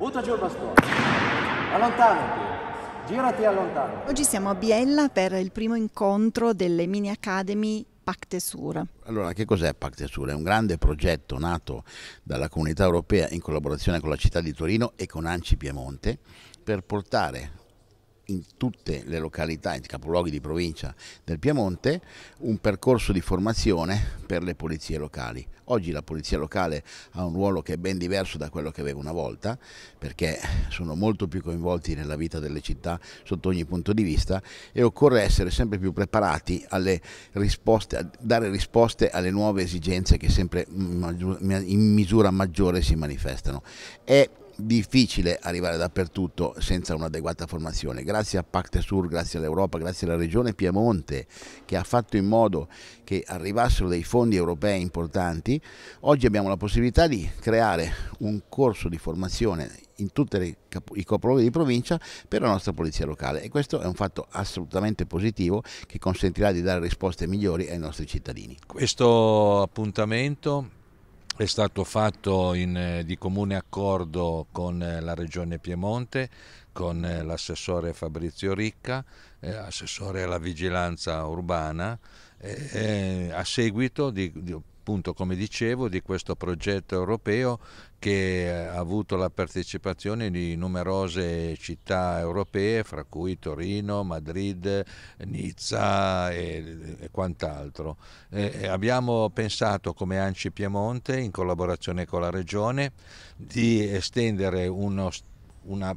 Butta giù il bastone. Allontanati. Girati e allontano. Oggi siamo a Biella per il primo incontro delle mini academy Pacte Sur. Allora, che cos'è Pacte Sur? È un grande progetto nato dalla comunità europea in collaborazione con la città di Torino e con Anci Piemonte per portare in tutte le località, in capoluoghi di provincia del Piemonte, un percorso di formazione per le polizie locali. Oggi la polizia locale ha un ruolo che è ben diverso da quello che aveva una volta, perché sono molto più coinvolti nella vita delle città sotto ogni punto di vista e occorre essere sempre più preparati risposte, a dare risposte alle nuove esigenze che sempre in misura maggiore si manifestano. È difficile arrivare dappertutto senza un'adeguata formazione. Grazie a Pacte Sur, grazie all'Europa, grazie alla Regione Piemonte che ha fatto in modo che arrivassero dei fondi europei importanti, oggi abbiamo la possibilità di creare un corso di formazione in tutti i capoluoghi di provincia per la nostra polizia locale e questo è un fatto assolutamente positivo che consentirà di dare risposte migliori ai nostri cittadini. Questo appuntamento è stato fatto in, eh, di comune accordo con eh, la Regione Piemonte, con eh, l'assessore Fabrizio Ricca, eh, assessore alla vigilanza urbana, eh, a seguito di, di appunto come dicevo di questo progetto europeo che ha avuto la partecipazione di numerose città europee fra cui Torino, Madrid, Nizza e, e quant'altro. Eh, abbiamo pensato come Anci Piemonte in collaborazione con la Regione di estendere uno una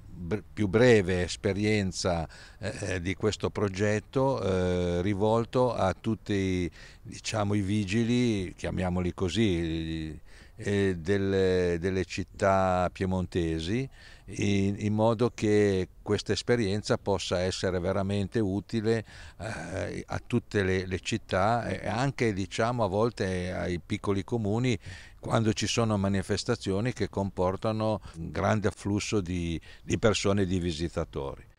più breve esperienza eh, di questo progetto eh, rivolto a tutti diciamo, i vigili, chiamiamoli così, eh, delle, delle, città piemontesi in, in, modo che questa esperienza possa essere veramente utile eh, a tutte le, le, città e anche diciamo, a volte ai piccoli comuni quando ci sono manifestazioni che comportano un grande afflusso di, di persone e di visitatori.